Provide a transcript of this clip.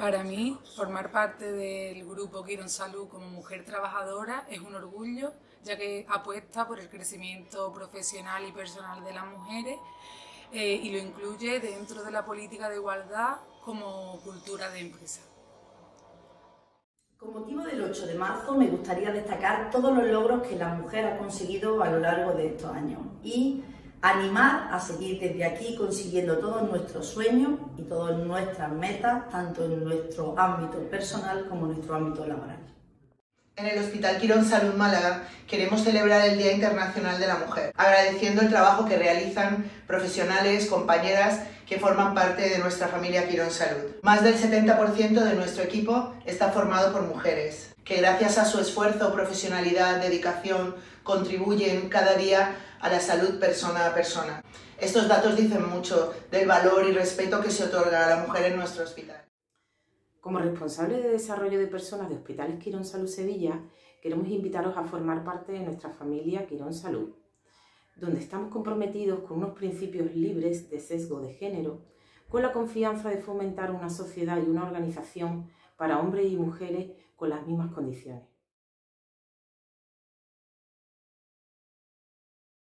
Para mí, formar parte del grupo Quirón Salud como mujer trabajadora es un orgullo, ya que apuesta por el crecimiento profesional y personal de las mujeres eh, y lo incluye dentro de la política de igualdad como cultura de empresa. Con motivo del 8 de marzo me gustaría destacar todos los logros que la mujer ha conseguido a lo largo de estos años y animar a seguir desde aquí consiguiendo todos nuestros sueños y todas nuestras metas, tanto en nuestro ámbito personal como en nuestro ámbito laboral. En el Hospital Quirón Salud Málaga queremos celebrar el Día Internacional de la Mujer, agradeciendo el trabajo que realizan profesionales, compañeras que forman parte de nuestra familia Quirón Salud. Más del 70% de nuestro equipo está formado por mujeres, que gracias a su esfuerzo, profesionalidad, dedicación, contribuyen cada día a la salud persona a persona. Estos datos dicen mucho del valor y respeto que se otorga a la mujer en nuestro hospital. Como responsable de desarrollo de personas de Hospitales Quirón Salud Sevilla, queremos invitaros a formar parte de nuestra familia Quirón Salud, donde estamos comprometidos con unos principios libres de sesgo de género, con la confianza de fomentar una sociedad y una organización para hombres y mujeres con las mismas condiciones.